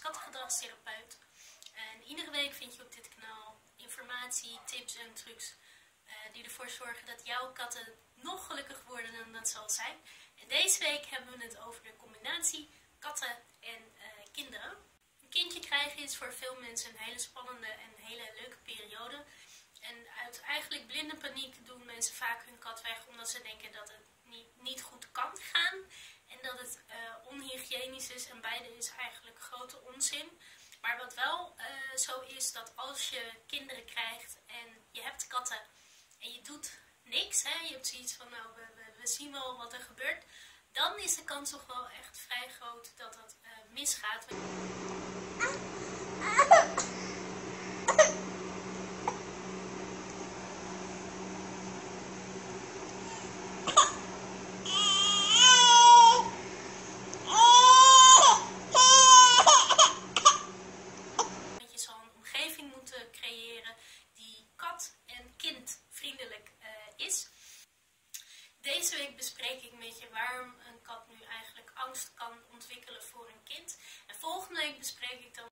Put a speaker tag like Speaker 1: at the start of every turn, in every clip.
Speaker 1: gedragstherapeut. En iedere week vind je op dit kanaal informatie, tips en trucs eh, die ervoor zorgen dat jouw katten nog gelukkiger worden dan dat ze al zijn. En deze week hebben we het over de combinatie katten en eh, kinderen. Een kindje krijgen is voor veel mensen een hele spannende en hele leuke periode. En uit eigenlijk blinde paniek doen mensen vaak hun kat weg omdat ze denken dat het niet, niet goed kan gaan. En dat het onhygiënisch is en beide is eigenlijk grote onzin. Maar wat wel uh, zo is, dat als je kinderen krijgt en je hebt katten en je doet niks, hè, je hebt zoiets van nou we, we, zien wel wat er gebeurt, dan is de kans toch wel echt vrij groot dat dat uh, misgaat zal een omgeving moeten creëren die kat en kind vriendelijk uh, is. Deze week bespreek ik met je waarom een kat nu eigenlijk angst kan ontwikkelen voor een kind. En volgende week bespreek ik dan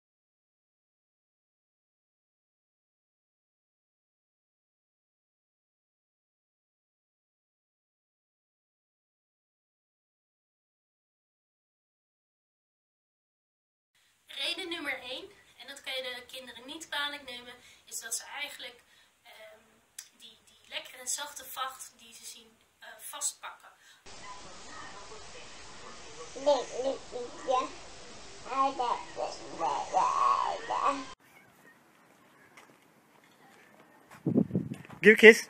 Speaker 1: Reden nummer 1, en dat kan je de kinderen niet kwalijk nemen, is dat ze eigenlijk um, die, die lekkere zachte vacht die ze zien uh, vastpakken.
Speaker 2: Give kiss.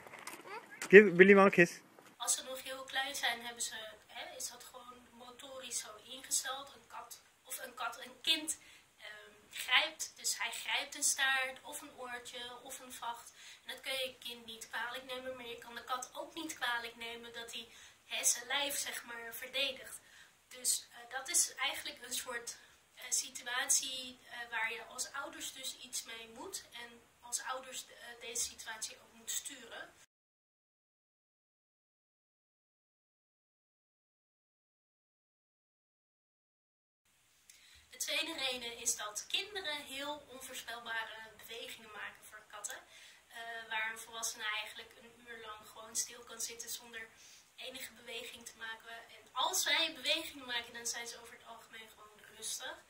Speaker 2: Give Billy Mom kiss.
Speaker 1: Als ze nog heel klein zijn, hebben ze, hè, is dat gewoon motorisch zo ingesteld. Een kat of een kat, een kind um, grijpt. Dus hij grijpt een staart of een oortje of een vacht. Dat kun je kind niet kwalijk nemen, maar je kan de kat ook niet kwalijk nemen dat hij hè, zijn lijf zeg maar verdedigt. Dus uh, dat is eigenlijk een soort uh, situatie uh, waar je als ouders dus iets mee moet. En als ouders deze situatie ook moet sturen. De tweede reden is dat kinderen heel onvoorspelbare bewegingen maken voor katten. Uh, waar een volwassene eigenlijk een uur lang gewoon stil kan zitten zonder enige beweging te maken. En als zij bewegingen maken, dan zijn ze over het algemeen gewoon rustig.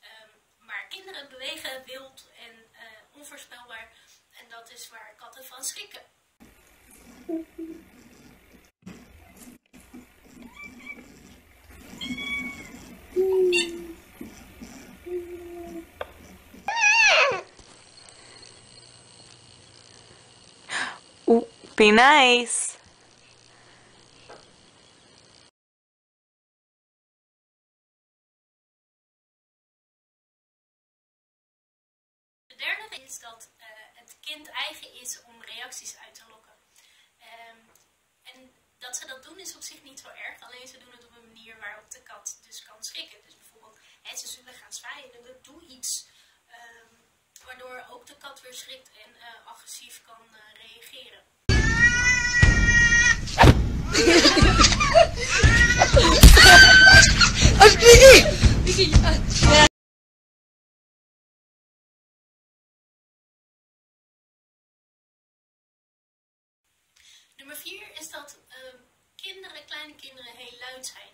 Speaker 1: Um, maar kinderen bewegen wild en uh, onvoorspelbaar. En dat is waar katten van schrikken.
Speaker 3: Be nice.
Speaker 1: De derde is dat uh, het kind eigen is om reacties uit te lokken. Um, en dat ze dat doen is op zich niet zo erg, alleen ze doen het op een manier waarop de kat dus kan schrikken. Dus bijvoorbeeld, hè, ze zullen gaan zwaaien en dat doe iets. Um, waardoor ook de kat weer schrikt en uh, agressief kan uh, reageren. Nummer 4 is dat uh, kinderen, kleine kinderen heel luid zijn.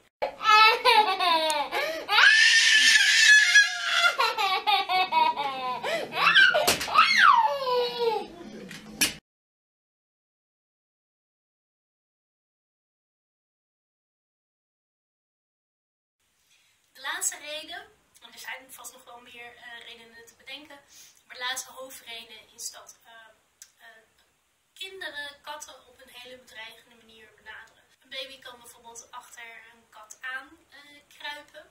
Speaker 1: De laatste reden, en er zijn vast nog wel meer uh, redenen te bedenken, maar de laatste hoofdreden is dat uh, kinderen katten op een hele bedreigende manier benaderen. Een baby kan bijvoorbeeld achter een kat aan kruipen.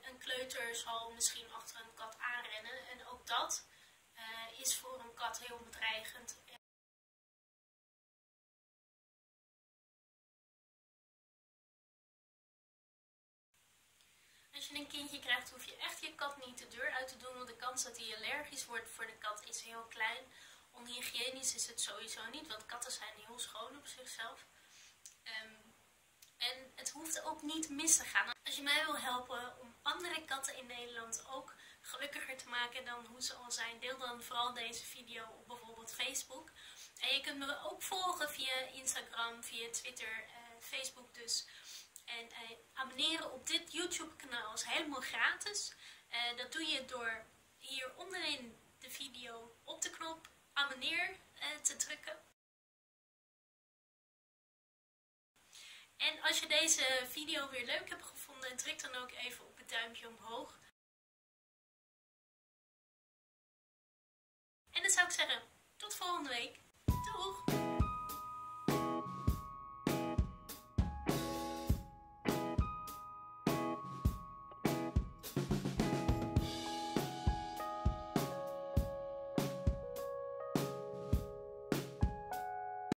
Speaker 1: Een kleuter zal misschien achter een kat aanrennen en ook dat uh, is voor een kat heel bedreigend. Als je een kindje krijgt, hoef je echt je kat niet de deur uit te doen, want de kans dat hij allergisch wordt voor de kat is heel klein. onhygiënisch is het sowieso niet, want katten zijn heel schoon op zichzelf. Ehm, en het hoeft ook niet mis te gaan. Als je mij wil helpen om andere katten in Nederland ook gelukkiger te maken dan hoe ze al zijn, deel dan vooral deze video op bijvoorbeeld Facebook. En je kunt me ook volgen via Instagram, via Twitter, eh, Facebook dus. En eh, abonneren op dit YouTube kanaal is helemaal gratis. Eh, dat doe je door hier onderin de video op de knop abonneer eh, te drukken. En als je deze video weer leuk hebt gevonden, druk dan ook even op het duimpje omhoog. En dan zou ik zeggen, tot volgende week. Doeg!